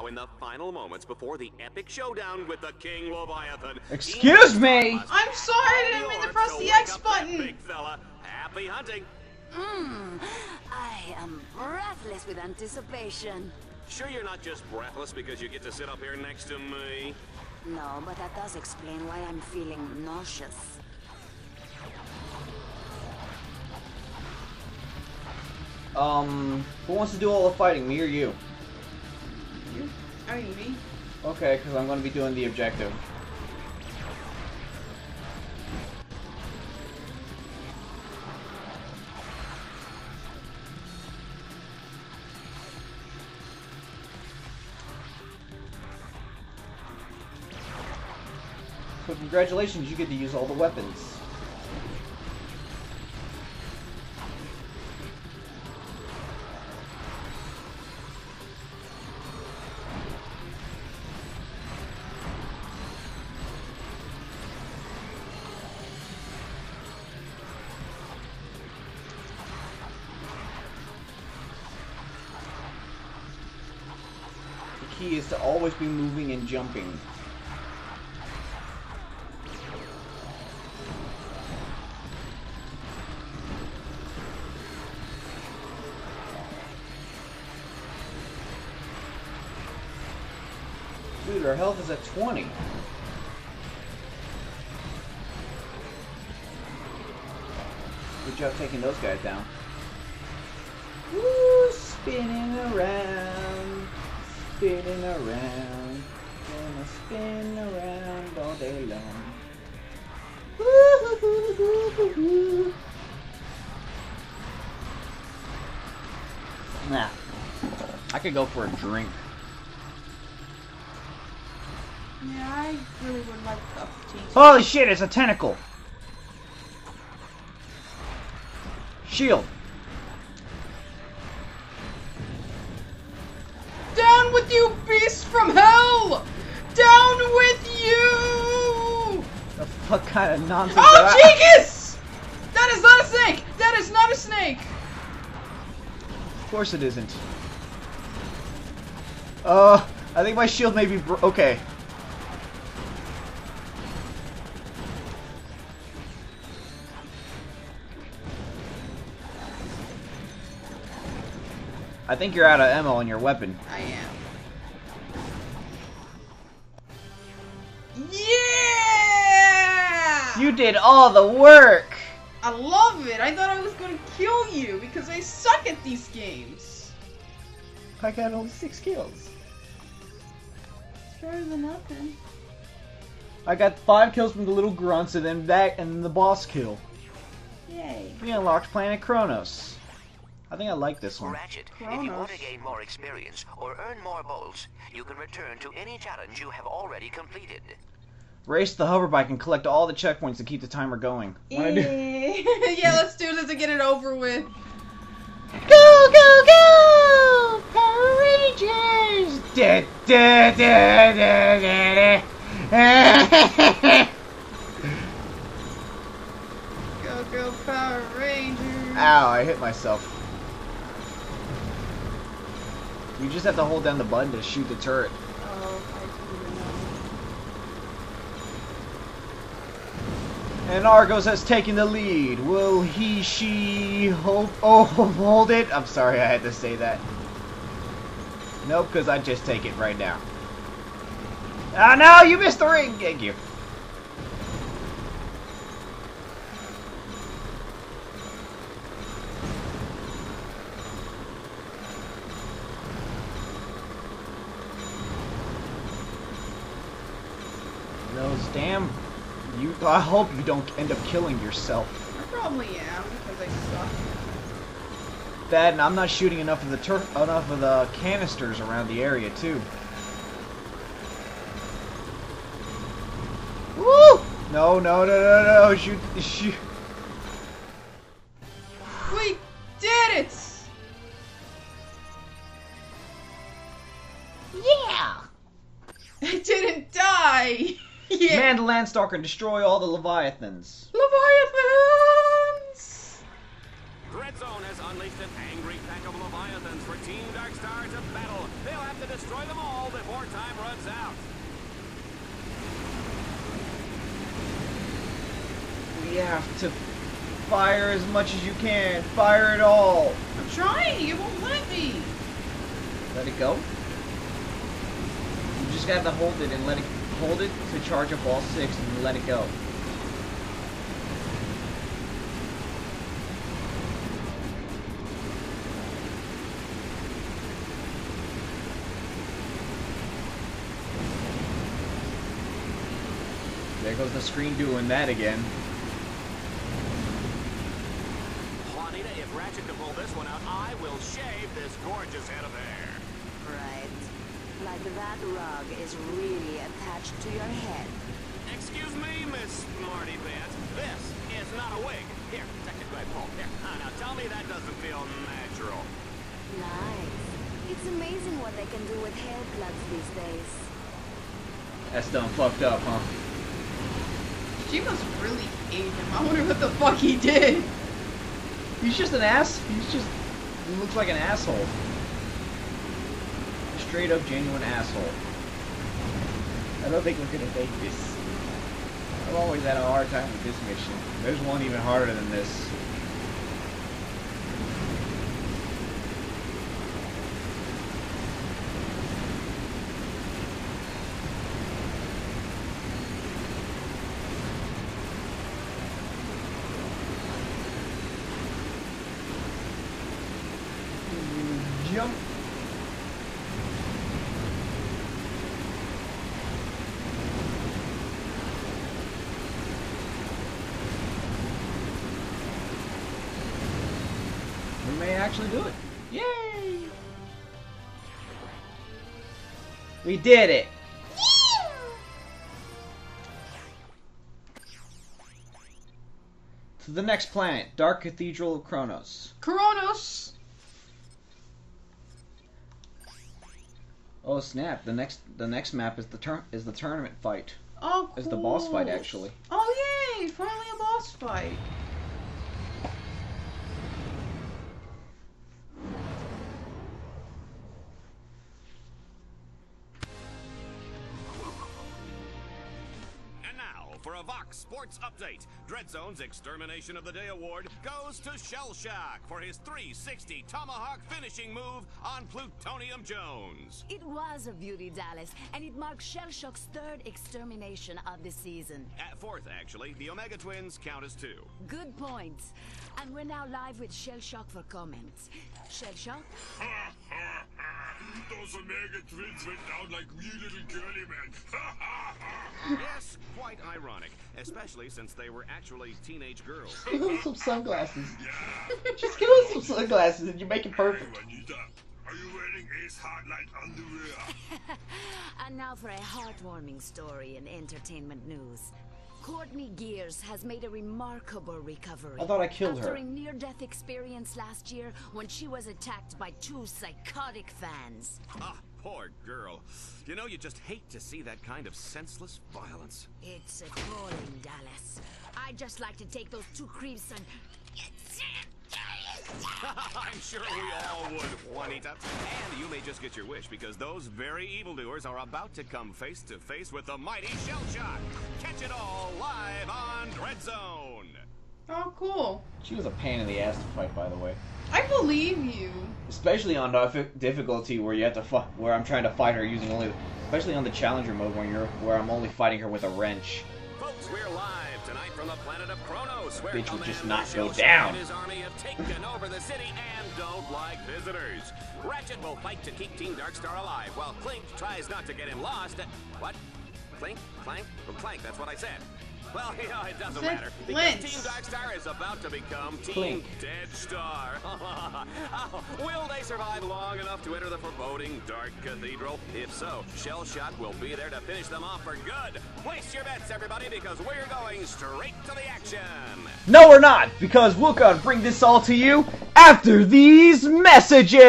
Now, in the final moments before the epic showdown with the King Leviathan. Excuse me! I'm sorry, I didn't mean to press the X button! Big fella. Happy hunting. Mmm, I am breathless with anticipation. Sure you're not just breathless because you get to sit up here next to me? No, but that does explain why I'm feeling nauseous. Um, who wants to do all the fighting, me or you? Mean, me. Okay, because I'm going to be doing the objective. So congratulations, you get to use all the weapons. Key is to always be moving and jumping. Dude, our health is at 20. Good job taking those guys down. Woo, spinning around, spinning around, gonna spin around all day long. Nah, I could go for a drink. Yeah, I really would like a cup of tea. Holy shit, it's a tentacle! Shield! With you, beast from hell! Down with you! The fuck kind of nonsense? Oh, is that? Jegus! That is not a snake! That is not a snake! Of course it isn't. Uh, I think my shield may be bro- okay. I think you're out of ammo on your weapon. I am. Yeah! You did all the work! I love it! I thought I was gonna kill you because I suck at these games. I got only six kills. It's better than nothing. I got five kills from the little grunts and then that and the boss kill. Yay. We unlocked Planet Kronos. I think I like this one. Ratchet, if you want to gain more experience or earn more bolts, you can return to any challenge you have already completed. Race the hoverbike and collect all the checkpoints to keep the timer going. Do- yeah, let's do this to get it over with. Go, go, go! Power Rangers! Da, da, da, da, da, da. Go, go, Power Rangers. Ow, I hit myself. You just have to hold down the button to shoot the turret. Oh, I didn't know. And Argos has taken the lead. Will he, she, hope, oh, hold it? I'm sorry I had to say that. Nope, because I just take it right now. Ah, no, you missed the ring. Thank you. Damn. You. I hope you don't end up killing yourself. I probably am because I suck. That, and I'm not shooting enough of the tur enough of the canisters around the area too. Woo! No, no, no, no, no! Shoot, shoot! Yeah! Man the Landstalker and destroy all the Leviathans. Leviathans! Dread Zone has unleashed an angry pack of Leviathans for Team Darkstar to battle. They'll have to destroy them all before time runs out. We have to fire as much as you can. Fire it all. I'm trying. You won't let me. Let it go. You just gotta hold it and let it hold it to charge up all six and let it go. There goes the screen doing that again. Juanita, if Ratchet can pull this one out, I will shave this gorgeous head of hair. Right. Like that rug is really attached to your head. Excuse me, Miss Marty Pants. This is not a wig. Here, technically I pull. Here. Ah, now tell me that doesn't feel natural. Nice. It's amazing what they can do with hair plugs these days. That's done fucked up, huh? She must really hate him. I wonder what the fuck he did. He's just an ass. He's just. He looks like an asshole. Straight up genuine asshole. I don't think we're gonna make this. I've always had a hard time with this mission. There's one even harder than this. Mm, jump. We may actually do it. Yay! We did it! To the next planet, Dark Cathedral of Kronos. Kronos. Oh snap! The next the next map is the tur- is the tournament fight. Oh, cool. Is the boss fight actually? Oh yay! Finally a boss fight. Sports update, Dreadzone's Extermination of the Day award goes to Shell Shock for his 360 Tomahawk finishing move on Plutonium Jones. It was a beauty, Dallas, and it marks Shell Shock's third extermination of the season. At fourth, actually, the Omega Twins count as two. Good points. And we're now live with Shell Shock for comments. Shell Shock? Those Omega twins went down like wee little curly men. yes, quite ironic, especially since they were actually teenage girls. Give him some sunglasses. yeah. Just give him some sunglasses and you make it Hey, perfect. Juanita, are you wearing Ace Hardlight underwear? And now for a heartwarming story in entertainment news. Courtney Gears has made a remarkable recovery. I thought I killed After her. a near-death experience last year when she was attacked by two psychotic fans. Ah, poor girl. You know, you just hate to see that kind of senseless violence. It's appalling, Dallas. I'd just like to take those two creeps and... I'm sure we all would, Juanita. And you may just get your wish because those very evildoers are about to come face to face with the mighty Shell Shock. Catch it all live on Dread Zone. Oh, cool. She was a pain in the ass to fight, by the way. I believe you. Especially on diffi- difficulty where you have to fight, where I'm trying to fight her using only, especially on the challenger mode when you're where I'm only fighting her with a wrench. Folks, we're live tonight from the planet of Kronos, where Bitch would just not go down. his army have taken over the city and don't like visitors. Ratchet will fight to keep Team Darkstar alive, while Clink tries not to get him lost. What? Clink? Clank? Clank, that's what I said. Well, you know, it doesn't said matter. Because Flint. Team Darkstar is about to become Team Clink. Dead Star. Oh, will they survive long enough to enter the foreboding Dark Cathedral? If so, Shell Shock will be there to finish them off for good. Place your bets, everybody, because we're going straight to the action. No, we're not, because we're gonna bring this all to you after these messages.